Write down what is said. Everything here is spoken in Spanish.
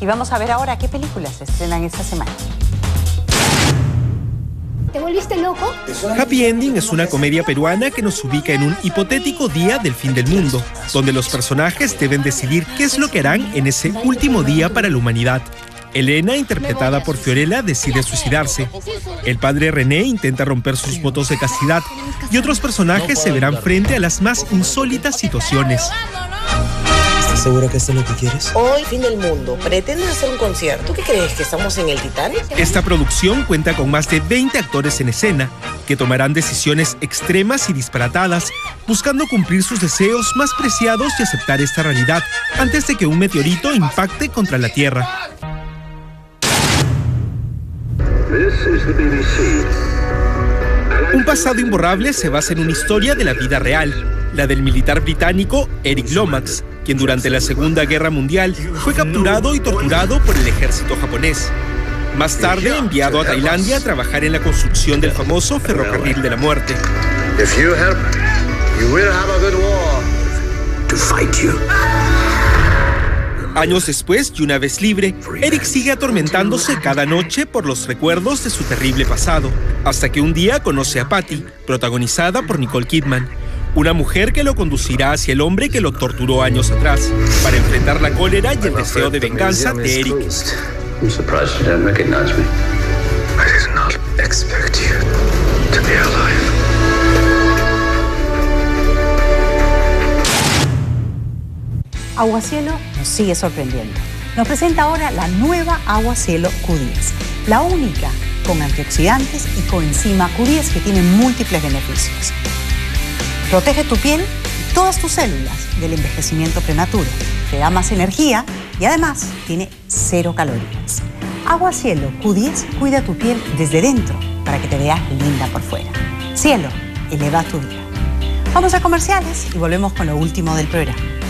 Y vamos a ver ahora qué películas se estrenan esta semana. ¿Te volviste loco? Happy Ending es una comedia peruana que nos ubica en un hipotético día del fin del mundo, donde los personajes deben decidir qué es lo que harán en ese último día para la humanidad. Elena, interpretada por Fiorella, decide suicidarse. El padre René intenta romper sus votos de castidad y otros personajes se verán frente a las más insólitas situaciones. ¿Estás segura que esto es lo que quieres? Hoy, fin del mundo, pretendes hacer un concierto. ¿Tú qué crees? ¿Que estamos en el Titanic? Esta producción cuenta con más de 20 actores en escena que tomarán decisiones extremas y disparatadas, buscando cumplir sus deseos más preciados y aceptar esta realidad antes de que un meteorito impacte contra la Tierra. Un pasado imborrable se basa en una historia de la vida real, la del militar británico Eric Lomax, quien durante la Segunda Guerra Mundial fue capturado y torturado por el ejército japonés. Más tarde enviado a Tailandia a trabajar en la construcción del famoso ferrocarril de la muerte. Años después y una vez libre, Eric sigue atormentándose cada noche por los recuerdos de su terrible pasado, hasta que un día conoce a Patty, protagonizada por Nicole Kidman, una mujer que lo conducirá hacia el hombre que lo torturó años atrás, para enfrentar la cólera y el deseo de venganza de Eric. Aguacielo nos sigue sorprendiendo. Nos presenta ahora la nueva Aguacielo Q10, la única con antioxidantes y coenzima Q10 que tiene múltiples beneficios. Protege tu piel y todas tus células del envejecimiento prematuro, te da más energía y además tiene cero calorías. Aguacielo Q10 cuida tu piel desde dentro para que te veas linda por fuera. Cielo, eleva tu día. Vamos a comerciales y volvemos con lo último del programa.